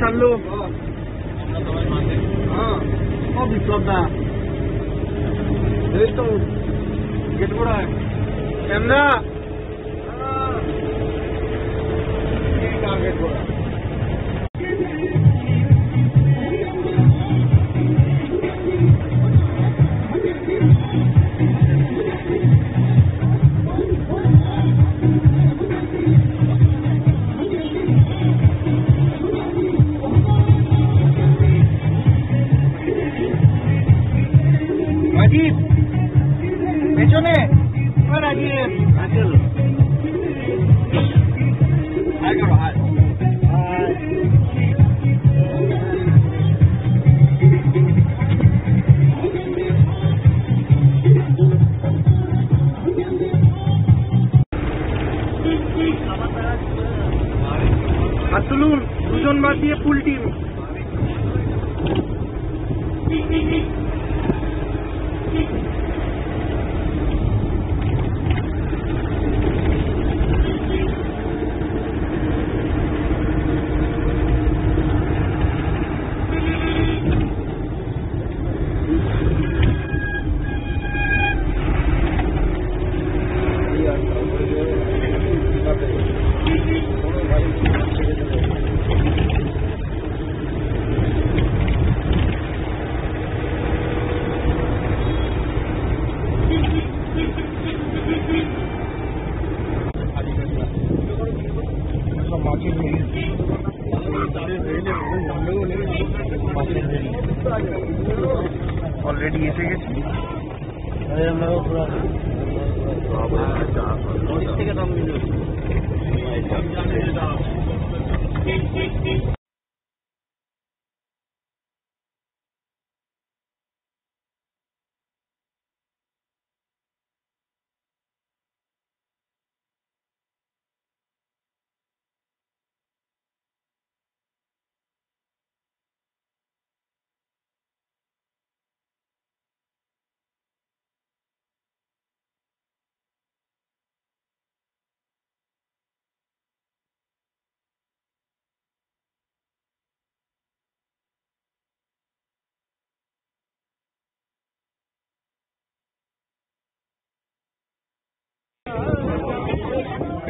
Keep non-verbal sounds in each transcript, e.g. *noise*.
ছাড়লো ও বিপ্লব দা। এই তো গেট পড়ায় শ্যামদা গেট পড়া দুজন বাদ দিয়ে ফুল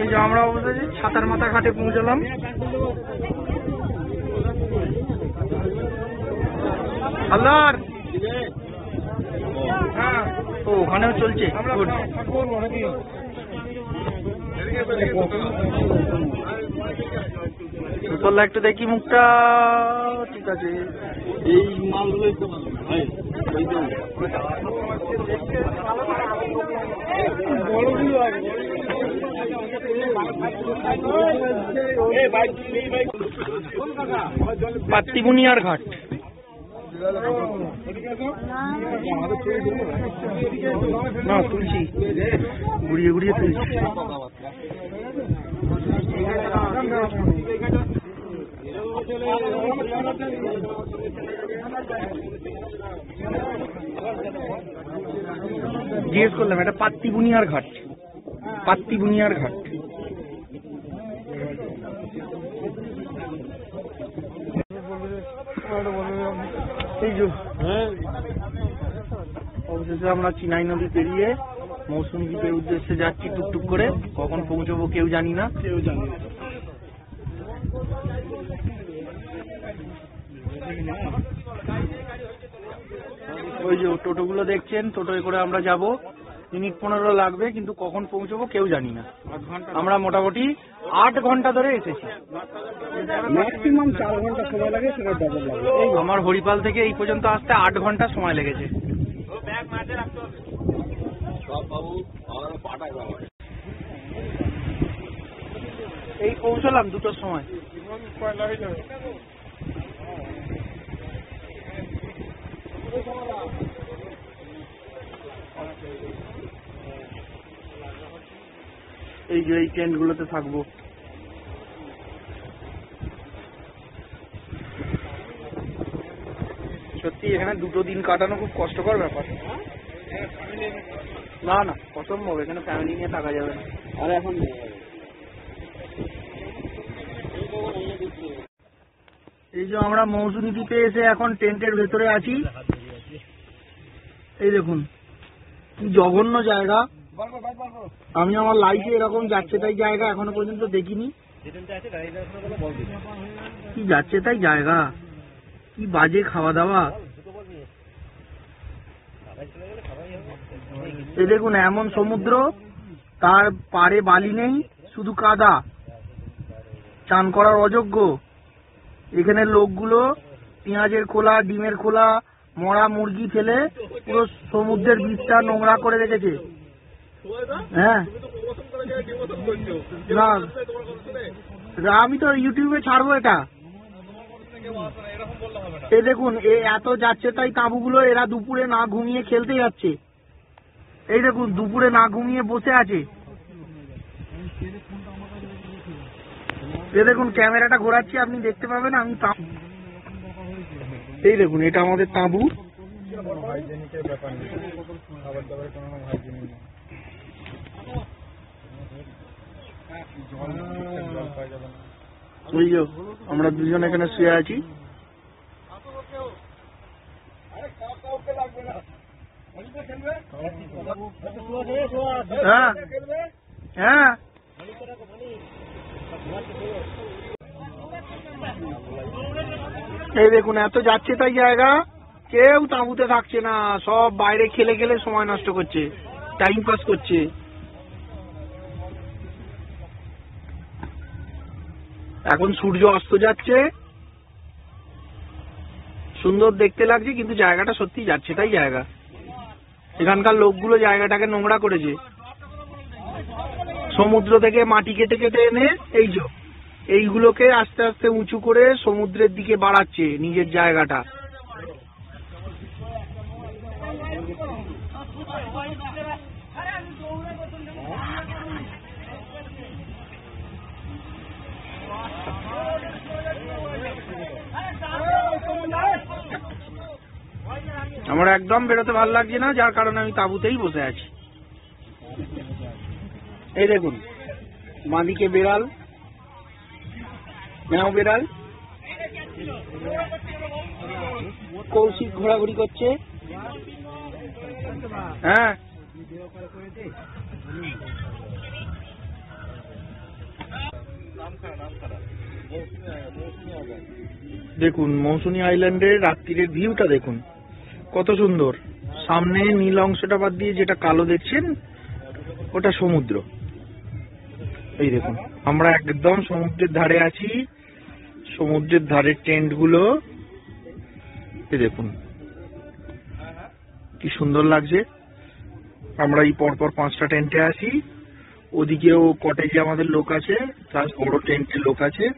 এই যে আমরা অবশ্যই ছাতার মাথা ঘাটে পৌঁছলাম। হালদার! ও ওখানেও চলছে। একটু দেখি মুখটা। ঠিক আছে। এই মালগুলো পাত্তিবুনিয়ার ঘাট। না তুলছি। ঘুরিয়ে ঘুরিয়ে তুলছি। জিজ্ঞেস করলাম এটা পাত্তিবুনিয়ার ঘাট। পাত্তিবুনিয়ার ঘাট। এই যে অবশেষে আমরা চিনাই নদী পেরিয়ে মৌসুমী দ্বীপের উদ্দেশ্যে যাচ্ছি টুকটুক করে। কখন পৌঁছবো কেউ জানি না। কেউ জানে না। ওই যে টোটোগুলো দেখছেন টোটোয় করে আমরা যাব। মিনিট পনেরো লাগবে কিন্তু কখন পৌঁছবো কেউ জানি না। আমরা মোটামুটি আট ঘণ্টা ধরে এসেছি। ম্যাক্সিমাম চার ঘণ্টা সময় লাগে সেটা ডবল লাগে। আমার হরিপাল থেকে এই পর্যন্ত আসতে আট ঘণ্টা সময় লেগেছে। এই পৌঁছলাম দুটোর সময়। এই যে এই টেন্ট গুলোতে থাকব। সত্যি এখানে দুটো দিন কাটানো খুব কষ্টকর ব্যাপার। না না অসম্ভব এখানে ফ্যামিলি নিয়ে থাকা যাবে না। আর এখন এই যে আমরা মৌসুমী দ্বীপে এসে এখন টেন্টের ভেতরে আছি। এই দেখুন কি জঘন্য জায়গা। আমি আমার লাইফে এরকম যাচ্ছে তাই জায়গা এখনও পর্যন্ত দেখিনি। কি যাচ্ছে তাই জায়গা? কি বাজে খাওয়া দাওয়া এই দেখুন এমন সমুদ্র তার পারে বালি নেই শুধু কাদা। চান করার অযোগ্য। এখানে লোকগুলো পেঁয়াজের খোলা ডিমের খোলা মরা মুরগি ফেলে পুরো সমুদ্রের বীজটা নোংরা করে রেখেছে। হ্যাঁ। না। আমি তো ইউটিউবে ছাড়বো এটা। এই দেখুন এ এত যাচ্ছে তাই তাঁবুগুলো এরা দুপুরে না ঘুমিয়ে খেলতে যাচ্ছে। এই দেখুন দুপুরে না ঘুমিয়ে বসে আছে। এই দেখুন ক্যামেরাটা ঘোরাচ্ছি আপনি দেখতে পাবেন আমি তাঁবু এই দেখুন এটা আমাদের তাঁবু। আমরা দুজন এখানে শুয়ে আছি। হ্যাঁ। হ্যাঁ। এই দেখুন, এত যাচ্ছে তাই জায়গা। কেউ তাঁবুতে থাকছে না। সব বাইরে খেলে খেলে সময় নষ্ট করছে। টাইম পাস করছে। এখন সূর্য অস্ত যাচ্ছে। সুন্দর দেখতে লাগছে, কিন্তু জায়গাটা সত্যি যাচ্ছে তাই জায়গা। এখানকার লোকগুলো জায়গাটাকে নোংরা করেছে। সমুদ্র থেকে মাটি কেটে কেটে এনে এই যে, এইগুলোকে আস্তে আস্তে উঁচু করে সমুদ্রের দিকে বাড়াচ্ছে নিজের জায়গাটা। আমার একদম বেরোতে ভালো লাগছে না, যার কারণে আমি তাঁবুতেই বসে আছি। এই দেখুন, বাঁদিকে বেড়াল ম্যাও বেড়াল। কৌশিক ঘোরাঘুরি করছে। হ্যাঁ। দেখুন, মৌসুমী আইল্যান্ডের রাত্রিরের ভিউটা দেখুন। কত সুন্দর। সামনে নীল অংশটা বাদ দিয়ে যেটা কালো দেখছেন, ওটা সমুদ্র। এই দেখুন, আমরা একদম সমুদ্রের ধারে আছি। সমুদ্রের ধারের টেন্টগুলো এই দেখুন। কি সুন্দর লাগছে। আমরা এই পরপর পাঁচটা টেন্টে আছি। ওদিকেও কটেজে আমাদের লোক আছে প্লাস বড় টেন্টে লোক আছে।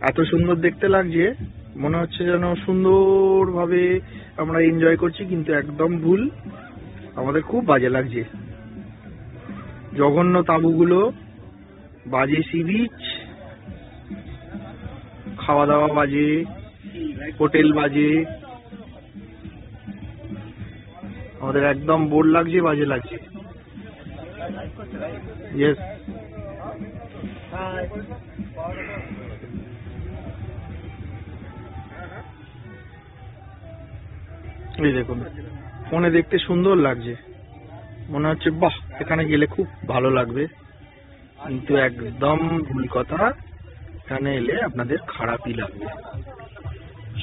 এত সুন্দর দেখতে লাগছে। মনে হচ্ছে যেন সুন্দরভাবে আমরা এনজয় করছি, কিন্তু একদম ভুল। আমাদের খুব বাজে লাগছে। জঘন্য তাঁবুগুলো, বাজে সি বিচ খাওয়া দাওয়া বাজে, হোটেল বাজে। আমাদের একদম বোর লাগছে, বাজে লাগছে। ইয়েস এই দেখুন, ফোনে দেখতে সুন্দর লাগছে। মনে হচ্ছে, বাহ, এখানে গেলে খুব ভালো লাগবে। কিন্তু একদম ভুল কথা, এখানে এলে আপনাদের খারাপই লাগবে।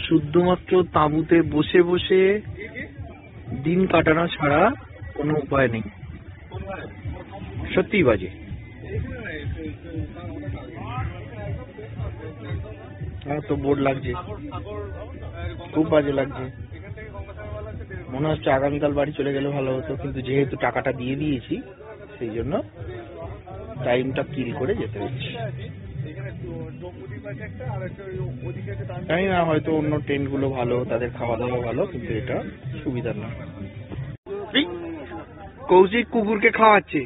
শুধুমাত্র তাঁবুতে বসে বসে দিন কাটানো ছাড়া কোনো উপায় নেই। সত্যিই বাজে। আমার তো বোর্ড লাগছে। খুব বাজে লাগছে। মনে হচ্ছে আগামীকাল বাড়ি চলে গেলে ভালো হতো কিন্তু যেহেতু টাকাটা দিয়ে দিয়েছি সেই জন্য টাইমটা কিল করে যেতে হচ্ছে। জানি না হয়তো অন্য ট্রেনগুলো ভালো তাদের খাওয়া দাওয়া ভালো কিন্তু এটা সুবিধা না। কৌশিক কুকুরকে খাওয়াচ্ছে।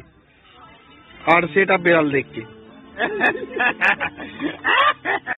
আর সেটা বেড়াল দেখছে। *laughs*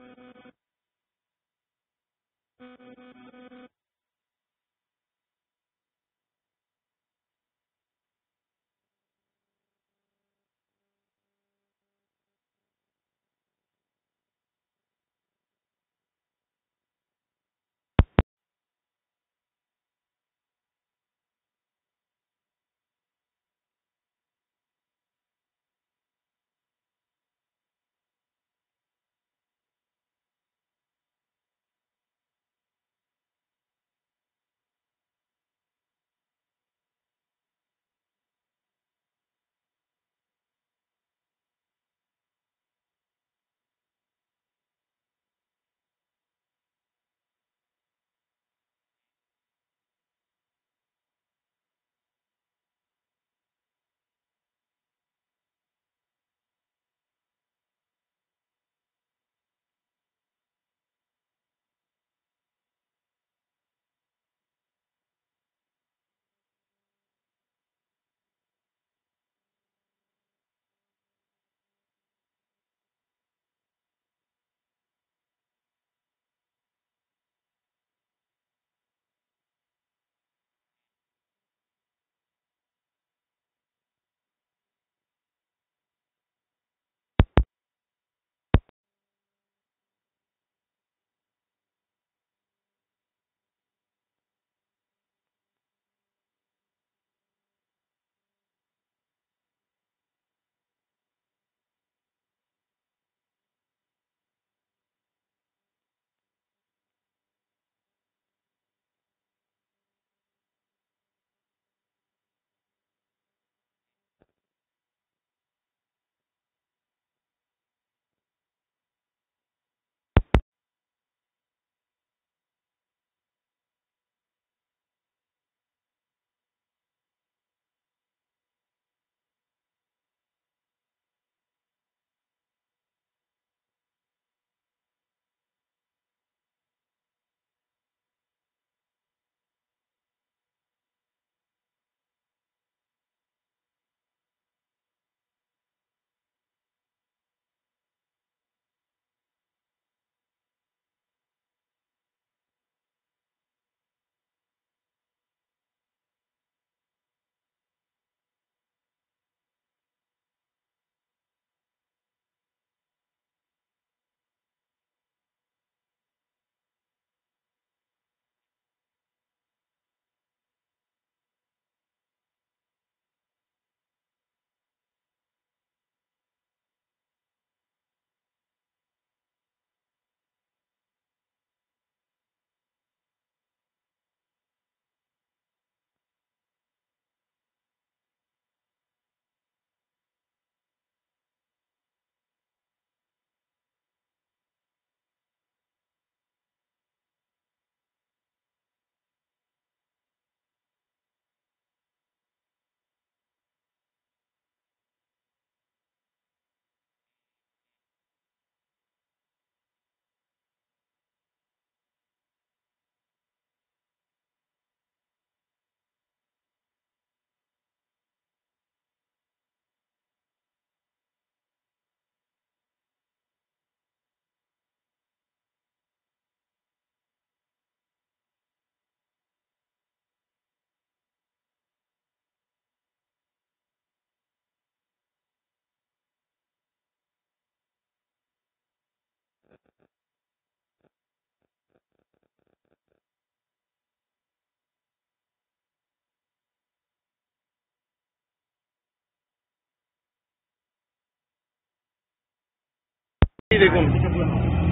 দেখুন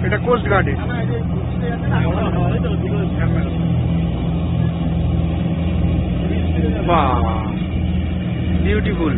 এটা কোস্ট গার্ডে বিউটিফুল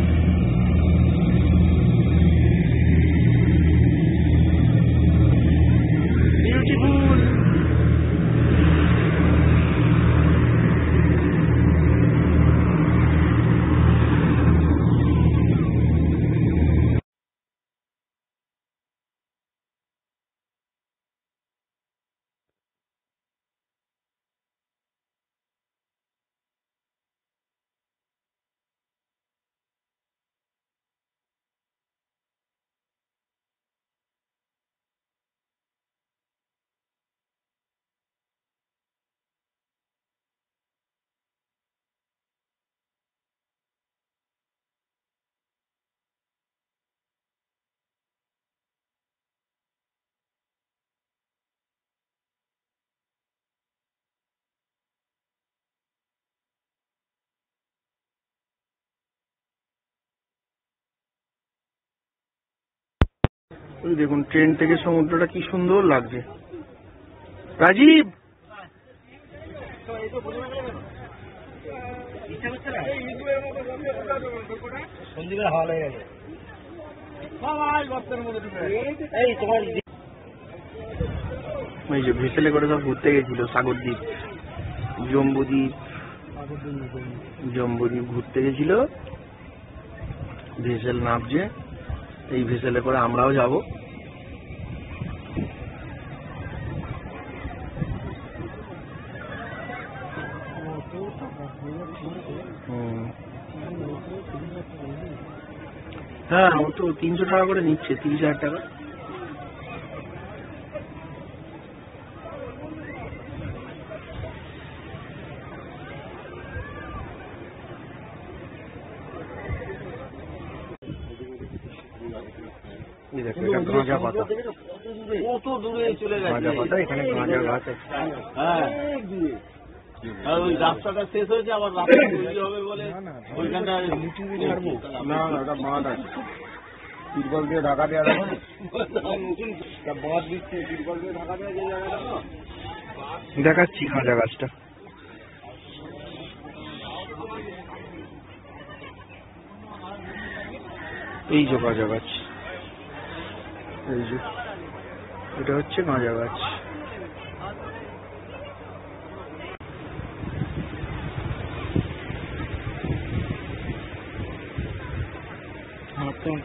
দেখুন ট্রেন থেকে সমুদ্রটা কি সুন্দর লাগছে। রাজীব! এই যে ভেসেলে করে সব ঘুরতে গেছিল সাগরদ্বীপ জম্বুদ্বীপ। জম্বুদ্বীপ ঘুরতে গেছিল। ভেসেল নামছে। এই ভেসেলে করে আমরাও যাব। হ্যাঁ ও তো তিনশো টাকা করে নিচ্ছে, তিরিশ হাজার টাকা গাঁজা পাতা। কত দূরে? চলে গেছে। পাতা এখানে গাঁজা গাছ হ্যাঁ। আর ওই রাস্তাটা শেষ হয়েছে আবার রাস্তা তৈরি হবে বলে ওইখানটা না না ওটা বাঁধ আছে। তিরপল দিয়ে ঢাকা দেওয়া দেখো বাঁধ দিচ্ছে তিরপল দিয়ে ঢাকা দেওয়া যে জায়গাটা দেখাচ্ছি গাঁজা গাছটা। এই যে গাঁজা গাছ। এটা হচ্ছে গাঁজা গাছ।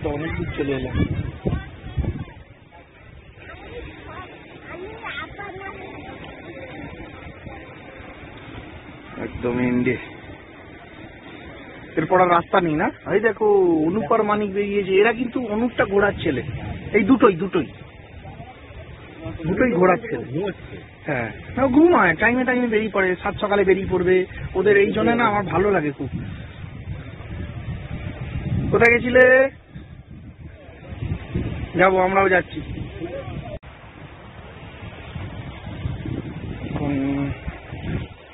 অনেক দূর চলে এলাম। একদম এরপর আর রাস্তা নেই না? এই দেখো অনুপ আর মানিক বেরিয়েছে। এরা কিন্তু অনুপটা ঘোড়ার ছেলে। এই দুটোই দুটোই। দুটোই ছেলে হ্যাঁ। ঘুমায় টাইমে টাইমে বেরিয়ে পড়ে, সাত সকালে বেরিয়ে পড়বে। ওদের এই জন্য না আমার ভালো লাগে খুব। কোথায় গেছিলে? যাব, আমরাও যাচ্ছি।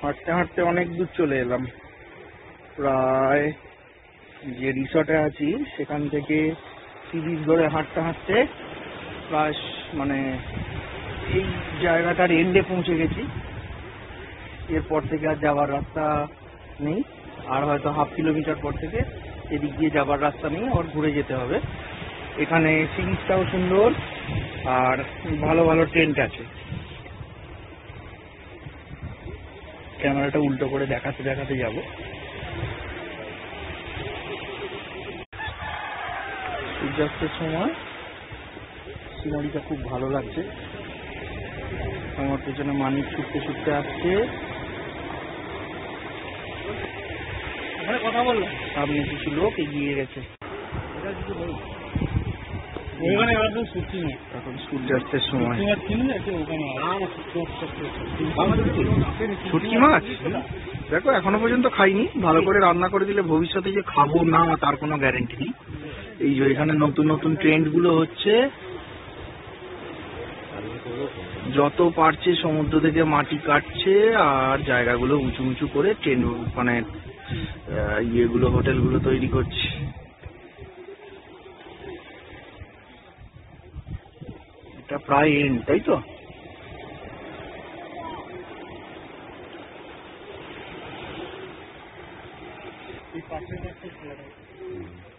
হাঁটতে হাঁটতে অনেক দূর চলে এলাম। প্রায় যে রিসর্টে আছি, সেখান থেকে সিরিজ ধরে হাঁটতে হাঁটতে প্লাস মানে এই জায়গাটার এন্ডে পৌঁছে গেছি। এরপর থেকে আর যাওয়ার রাস্তা নেই। আর হয়তো হাফ কিলোমিটার পর থেকে এদিক দিয়ে যাবার রাস্তা নেই, আবার ঘুরে যেতে হবে। এখানে সিরিজটাও সুন্দর আর ভালো ভালো টেন্ট আছে। ক্যামেরাটা উল্টো করে দেখাতে দেখাতে যাব। সূর্যাস্তের সময়। সিনারিটা খুব ভালো লাগছে। আমার পেছনে মানিক ছুটতে ছুটতে আসছে। কথা বললাম সামনে কিছু লোক এগিয়ে গেছে। এখন সূর্যাস্তের সময়। শুটকি মাছ? দেখো এখনও পর্যন্ত খাইনি। ভালো করে রান্না করে দিলে ভবিষ্যতে যে খাব না তার কোনো গ্যারেন্টি নেই। এই যে এখানে নতুন নতুন ট্রেন্ডগুলো হচ্ছে। যত পারছে সমুদ্র থেকে মাটি কাটছে আর জায়গাগুলো উঁচু উঁচু করে ট্রেন মানে ইয়েগুলো, হোটেলগুলো তৈরি করছে। এটা প্রায় এন্ড তাই তো?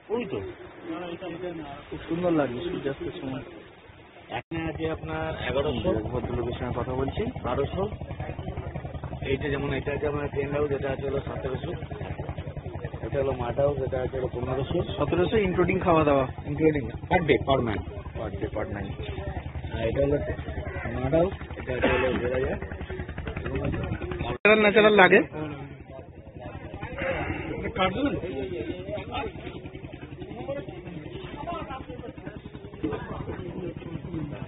ওই তো। খুব সুন্দর লাগছে সূর্যাস্তের সময়। এখানে আছে আপনার এগারোশো ভদ্রলোকের সঙ্গে কথা বলছি বারোশো এইটা যেমন এটা আছে আপনার টেন হাউস এটা আছে হলো সতেরোশো এটা হলো মাড হাউস এটা আছে হলো পনেরোশো সতেরোশো ইনক্লুডিং খাওয়া দাওয়া। Including per day per man per day per আর এটা হলো মাড হাউস এটা আছে হলো দেড় হাজার ন্যাচারাল ন্যাচারাল লাগে।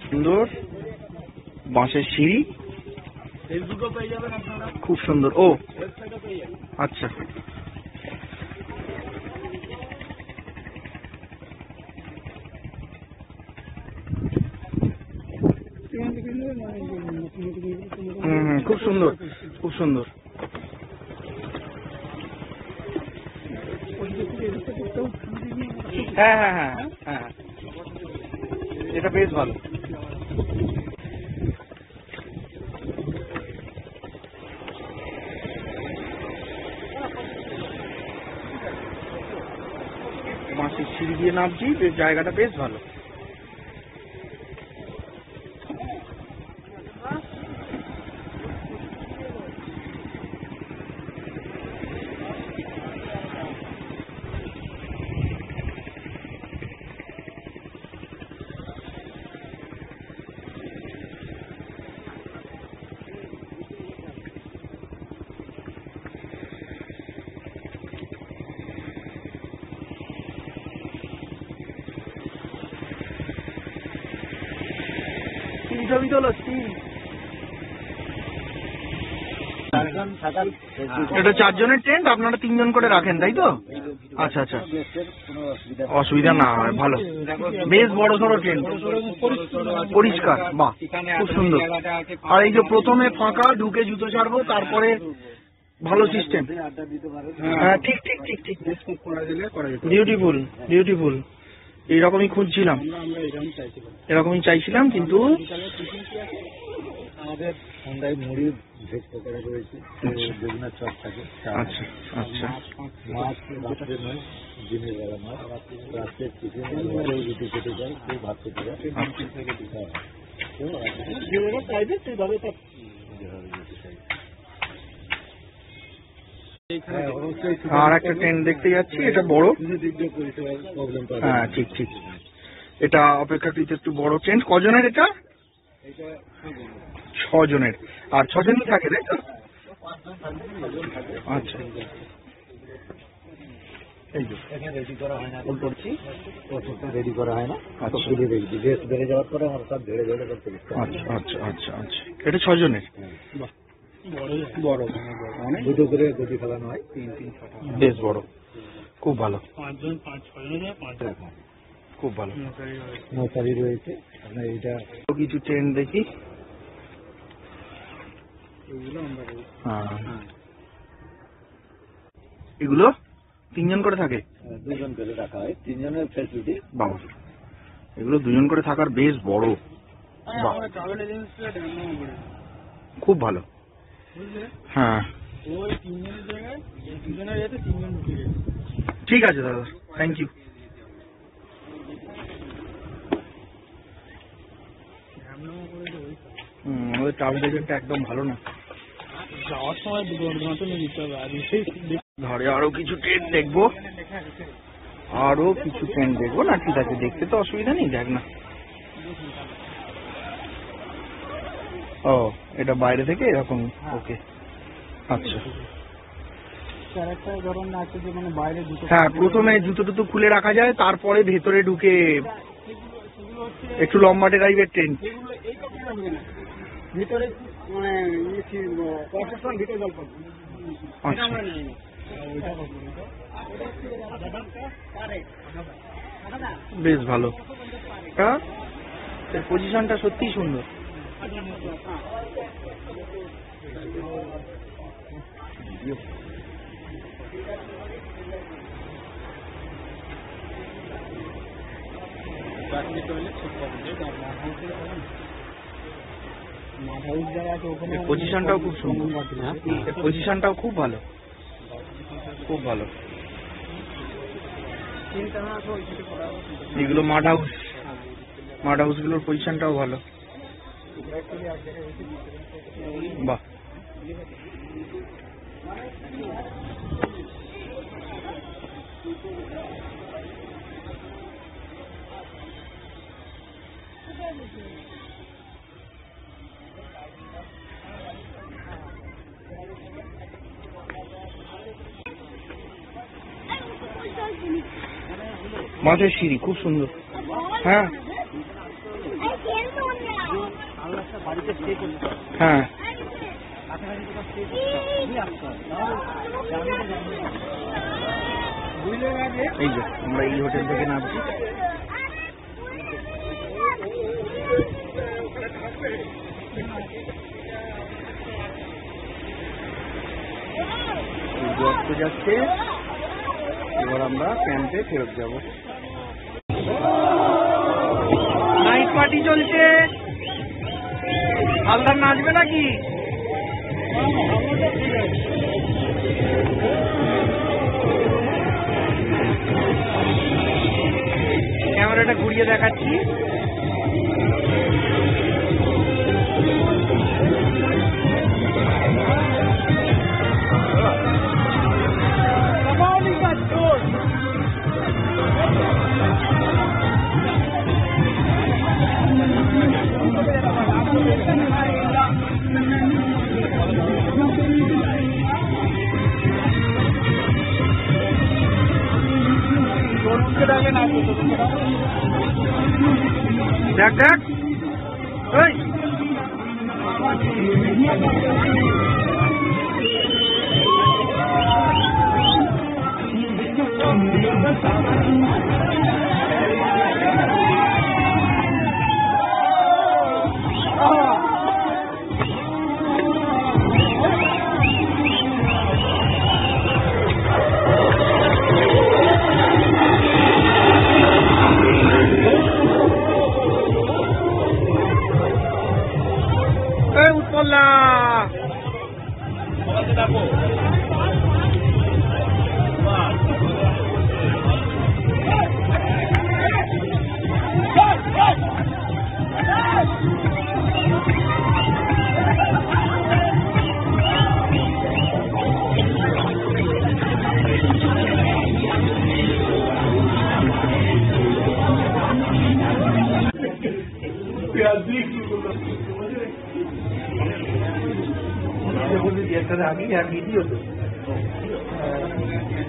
সুন্দর। বাঁশের সিঁড়ি। খুব সুন্দর। ও আচ্ছা। হুম, খুব সুন্দর খুব সুন্দর। হ্যাঁ হ্যাঁ হ্যাঁ হ্যাঁ হ্যাঁ। এটা বেশ ভালো বাঁশের সিঁড়ি দিয়ে নামছি বেশ জায়গাটা বেশ ভালো। এটা চারজনের টেন্ট আপনারা তিনজন করে রাখেন, তাই তো? আচ্ছা আচ্ছা। অসুবিধা না হয়, ভালো। বেশ বড় সড়ো ট্রেন পরিষ্কার, বাহ, খুব সুন্দর। আর এই যে প্রথমে ফাঁকা, ঢুকে জুতো ছাড়বো, তারপরে ভালো সিস্টেম হ্যাঁ ঠিক ঠিক ঠিক ঠিক। বিউটিফুল বিউটিফুল এইরকমই খুঁজছিলাম। এরকমই চাইছিলাম, কিন্তু আমাদের সন্ধ্যায় মুড়ি ভেজ পকোড়া রয়েছে। আচ্ছা। বেগুনের চপ থাকে আচ্ছা আচ্ছা। মাছ রাত্রে নয় দিনের বেলা মাছ রাত্রে টিফিন রুটি খেতে যায় কেউ ভাত খেতে যায়। আচ্ছা। যেভাবে চাইবে সেইভাবে তার হ্যাঁ, আর একটা ট্রেন দেখতে যাচ্ছি এটা বড়। প্রবলেম হ্যাঁ ঠিক ঠিক। এটা অপেক্ষাকৃত একটু বড় ট্রেন কজনের এটা ছজনের। আর ছজনই থাকে তাই তো? আচ্ছা। এই যে। রেডি করা হয় না করছি রেডি করা হয় না। এত খুলে রেখেছি গেস্ট বেড়ে যাওয়ার পরে আমার সব ধরে ধরে করতে আচ্ছা আচ্ছা আচ্ছা আচ্ছা। এটা ছজনের? বড়। অনেক? দুটো করে গদি ফেলানো হয়। তিন তিন বেশ বড়। খুব ভালো। পাঁচজন পাঁচ ছজন পাঁচ খুব ভালো। মশারি রয়েছে। আপনার এইটা কিছু ট্রেন দেখি। এগুলো আমরা হ্যাঁ। এগুলো তিনজন করে থাকে? দুজন করে রাখা হয়। তিনজনের ফ্যাসিলিটি বাবা এগুলো দুজন করে থাকার বেশ বড়। খুব ভালো। হ্যাঁ। ঠিক আছে দাদা। থ্যাংক ইউ আমাদের ট্রাভেল এজেন্টটা একদম ভালো না। যাওয়ার সময় মতো নিয়ে দিতে হবে আর ধরে আরও কিছু ট্রেন দেখব। আরও কিছু ট্রেন দেখব। না ঠিক আছে দেখতে তো অসুবিধা নেই দেখ না। ও এটা বাইরে থেকে এরকম? ওকে। আচ্ছা। মানে হ্যাঁ প্রথমে জুতো টুতো খুলে রাখা যায় তারপরে ভেতরে ঢুকে একটু লম্বা ড্রাইভের ট্রেন ভিতরে মানে ইয়ে ভিতরে জল আচ্ছা। বেশ ভালো। পজিশনটা সত্যিই সুন্দর। কমপ্লিট আর মাঠ হাউসের মাঠ হাউস যারা আছে ওখানে এর পজিশনটাও খুব সুন্দর। হ্যাঁ? এর পজিশনটাও খুব ভালো। খুব ভালো। এগুলো মাড হাউস মাড হাউসগুলোর পজিশনটাও ভালো। Actually এক জায়গায় হবে তাহলে জানতে জানতে বুঝলে আগে এই যে, আমরা এই হোটেল থেকে নামছি। যাচ্ছে। এবার আমরা ক্যাম্পে ফেরত যাব। নাইট পার্টি চলছে। হালদার নাচবে নাকি? ক্যামেরাটা ঘুরিয়ে দেখাচ্ছি।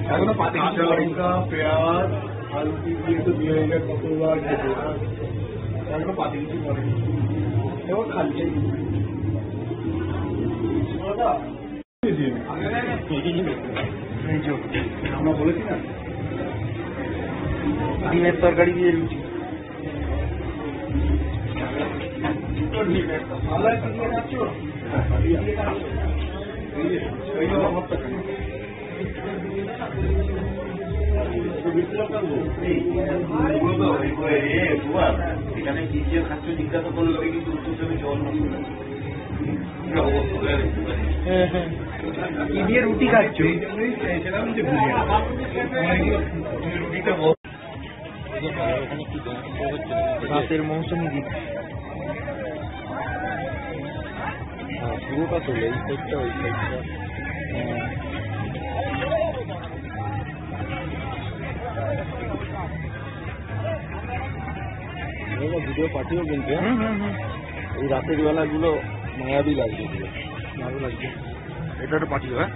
এখনও পাতি কাঁচা লঙ্কা পেঁয়াজ আলু দিয়ে তো দিয়ে হয়ে কতবার খেতে এখনও পাতি কিছু করে এবার খাচ্ছে আমরা বলেছি না? ডিমের তরকারি দিয়ে রুটি ভালো এখানে কি যে খাচ্ছ জিজ্ঞাসা করল কিন্তু উত্তর দেবে জল কি রুটি খাচ্ছ? রাতের মৌসুমি দ্বীপ পুরোটা তো এই সাইডটা ওই সাইডটা ভিডিও পাঠিও কিন্তু এই রাতের বেলাগুলো মায়াবী লাগছে পুরো। ভালো লাগছে এটা একটা পাঠিয়ে হ্যাঁ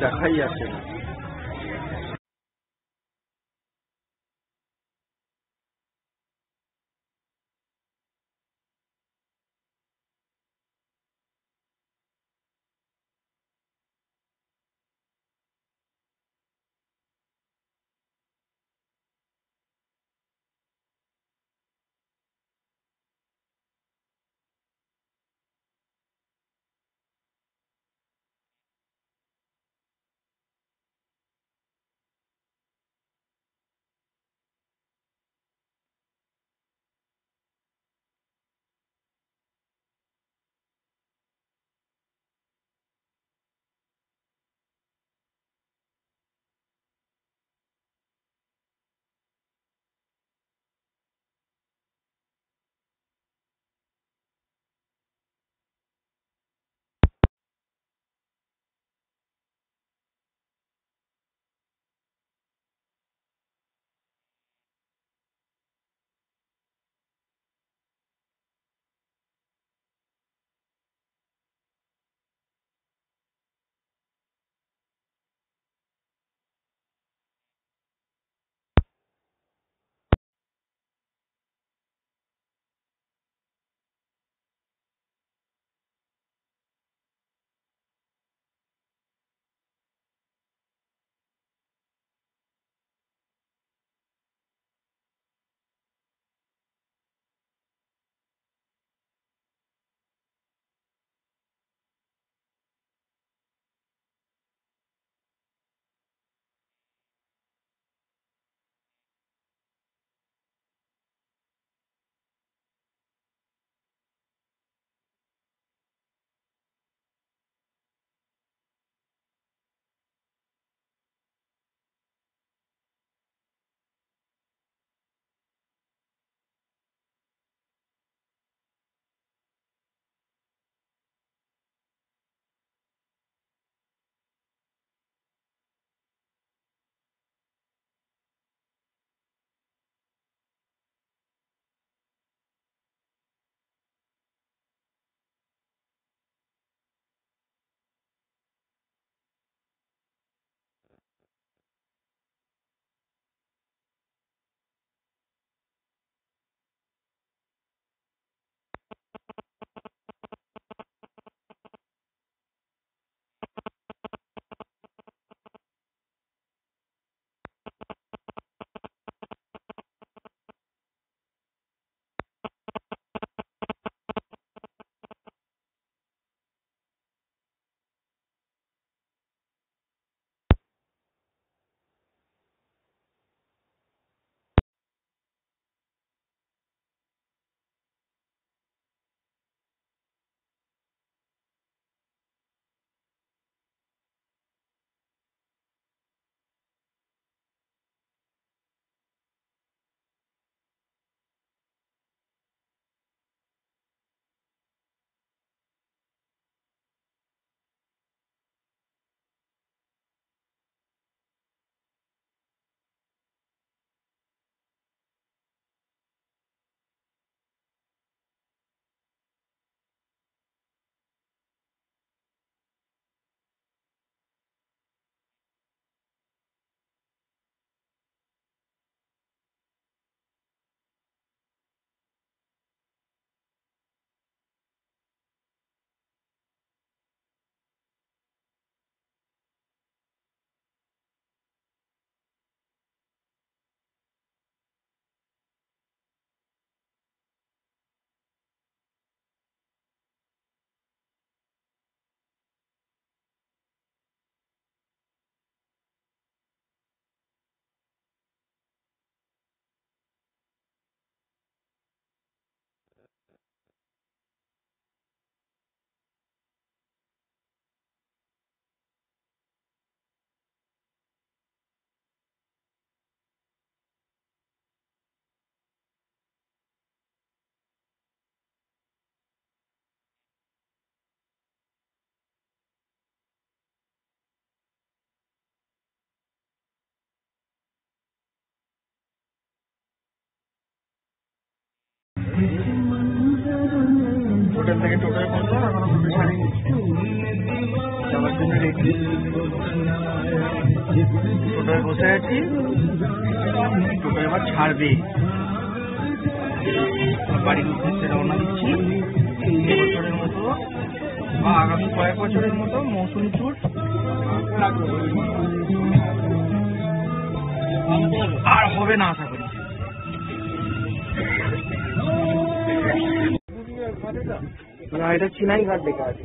দেখাই যাচ্ছে না বসে টোটো এবার ছাড়বে। বাড়ির উদ্দেশ্যে রওনা দিচ্ছি। এবছরের মতো বা আগামী কয়েক বছরের মতো মৌসুমি ট্যুর আর হবে না আশা করি। না এটা চিনাই ঘাট দেখা আছে।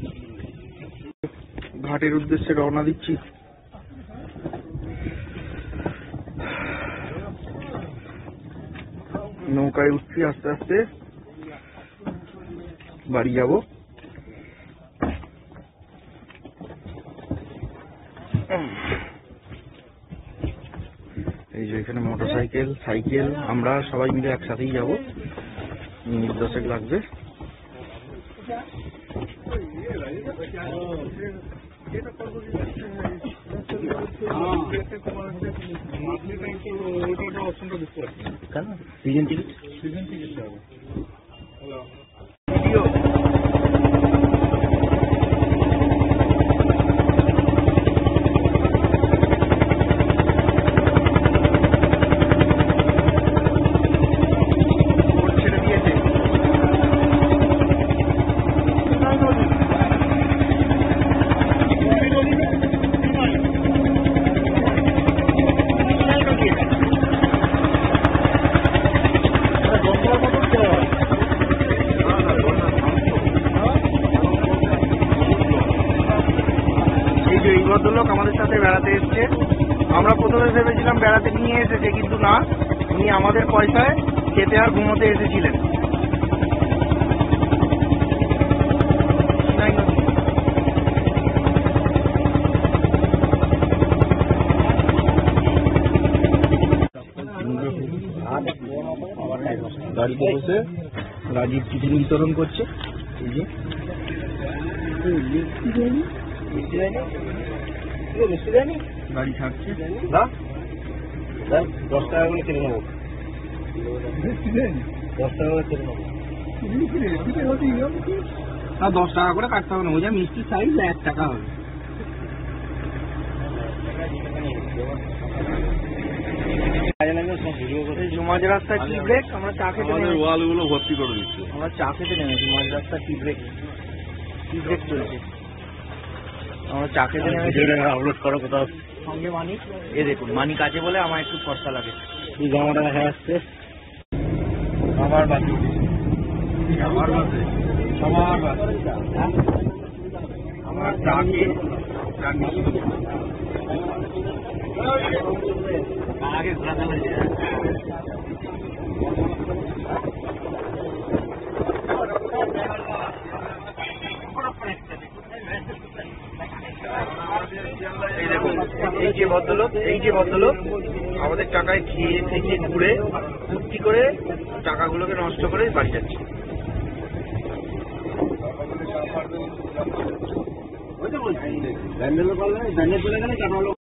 ঘাটের উদ্দেশ্যে রওনা দিচ্ছি। নৌকায় উঠছি আস্তে আস্তে। বাড়ি যাব। এই যে এখানে মোটর সাইকেল সাইকেল, আমরা সবাই মিলে একসাথেই যাব। মিনিট দশেক লাগবে কেন সিজন টিকিট সিজন টিকিট ছেড়ে দিয়েছে এই যে এই ভদ্রলোক আমাদের সাথে বেড়াতে এসছে আমরা প্রথমে ভেবেছিলাম বেড়াতে নিয়ে এসেছে কিন্তু না উনি আমাদের পয়সায় খেতে আর ঘুমোতে এসেছিলেন গাড়িতে বসে রাজীব টিফিন বিতরণ করছে। এই যে। গাড়ি ছাড়ছে না দশ টাকা করে নেব। দশ টাকা করে নেব। না দশ টাকা করে কাটতে হবে না। ওই যা মিষ্টির সাইজ এক টাকা হবে এই যে মাঝ রাস্তায় টি ব্রেক আমরা চা খেতে আমাদের। ওয়ালগুলো ভর্তি করে দিচ্ছে। আমরা চা খেতে নেমেছি মাঝ রাস্তায় টি ব্রেক টি ব্রেক চলছে? আমরা চা খেতে নেমেছি। আপলোড করো কোথাও সঙ্গে মানিক? এ দেখুন মানিক আছে বলে আমার একটু খরচা লাগে। কি জামাটা দেখা যাচ্ছে। আমার আমার বাসে সবার বাকি আমার চা খেয়ে চা নিচ্ছি। আগে ঘোরাতে পেরেছি এই দেখুন এই যে ভদ্রলোক, এই যে ভদ্রলোক, আমাদের টাকায় খেয়ে থেকে ঘুরে ফুর্তি করে টাকাগুলোকে নষ্ট করে বাড়ি যাচ্ছে। ব্যান্ডেল করলে ব্যান্ডেল চলে গেলে কাটা